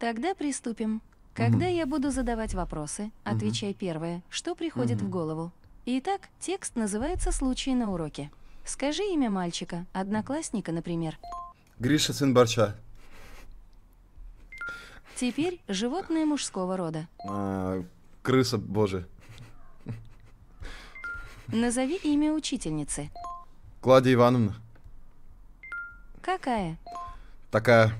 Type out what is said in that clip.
Тогда приступим. Когда я буду задавать вопросы, отвечай первое, что приходит в голову. Итак, текст называется «Случай на уроке». Скажи имя мальчика, одноклассника, например. Гриша сын Борча. Теперь животное мужского рода. А, крыса, боже. Назови имя учительницы. Кладя Ивановна. Какая? Такая